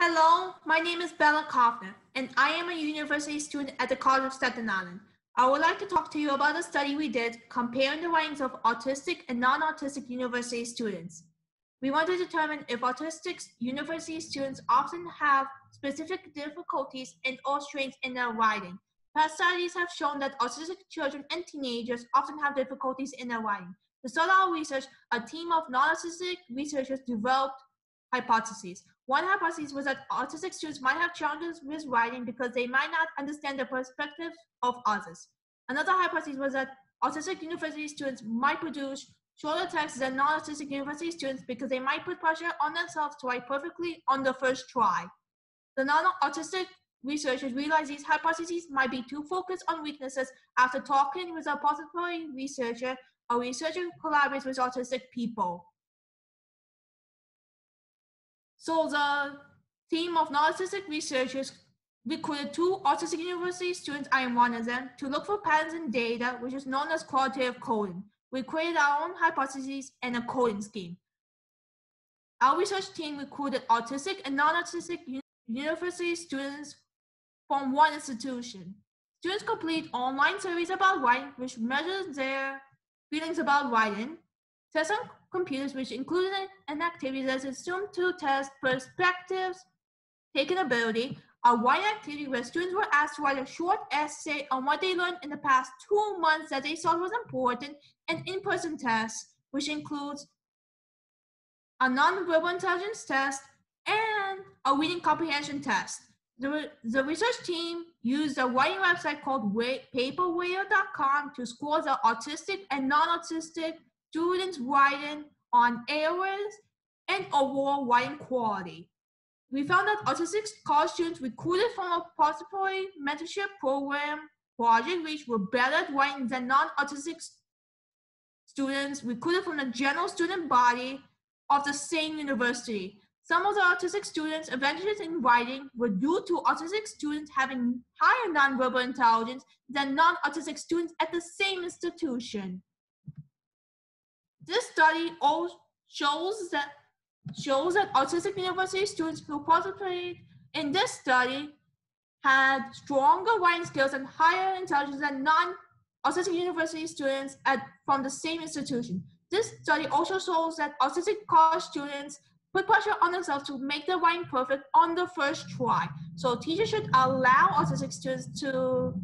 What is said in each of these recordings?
Hello, my name is Bella Kofner, and I am a university student at the College of Staten Island. I would like to talk to you about a study we did comparing the writings of autistic and non-autistic university students. We want to determine if autistic university students often have specific difficulties and or strengths in their writing. Past studies have shown that autistic children and teenagers often have difficulties in their writing. To start our research, a team of non-autistic researchers developed hypotheses. One hypothesis was that autistic students might have challenges with writing because they might not understand the perspective of others. Another hypothesis was that autistic university students might produce shorter texts than non-autistic university students because they might put pressure on themselves to write perfectly on the first try. The non-autistic researchers realized these hypotheses might be too focused on weaknesses after talking with a participatory researcher, a researcher who collaborates with autistic people. So the team of non-autistic researchers recruited two autistic university students, I am one of them, to look for patterns in data, which is known as qualitative coding. We created our own hypotheses and a coding scheme. Our research team recruited autistic and non-autistic university students from one institution. Students complete online surveys about writing, which measures their feelings about writing. Tests on computers, which included an activity that is assumed to test perspectives, taking ability, a writing activity where students were asked to write a short essay on what they learned in the past two months that they thought was important, and in-person test, which includes a non-verbal intelligence test and a reading comprehension test. The, the research team used a writing website called paperwhale.com to score the autistic and non-autistic students writing on errors and overall writing quality. We found that autistic college students recruited from a participatory mentorship program project which were better at writing than non-autistic students recruited from the general student body of the same university. Some of the autistic students' advantages in writing were due to autistic students having higher nonverbal intelligence than non-autistic students at the same institution. This study also shows that shows that autistic university students who participated in this study had stronger writing skills and higher intelligence than non-autistic university students at, from the same institution. This study also shows that autistic college students put pressure on themselves to make their writing perfect on the first try. So teachers should allow autistic students to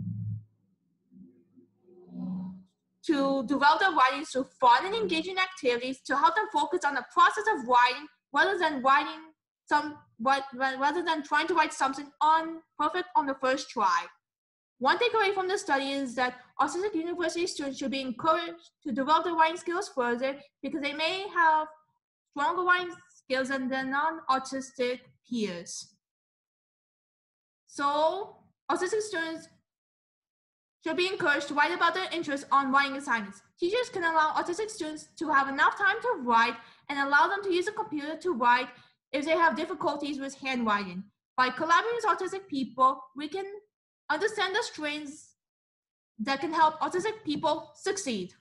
to develop their writing through fun and engaging activities to help them focus on the process of writing rather than writing some rather than trying to write something on perfect on the first try. One takeaway from the study is that autistic university students should be encouraged to develop their writing skills further because they may have stronger writing skills than their non-autistic peers. So autistic students should be encouraged to write about their interests on writing assignments. Teachers can allow autistic students to have enough time to write and allow them to use a computer to write if they have difficulties with handwriting. By collaborating with autistic people, we can understand the strengths that can help autistic people succeed.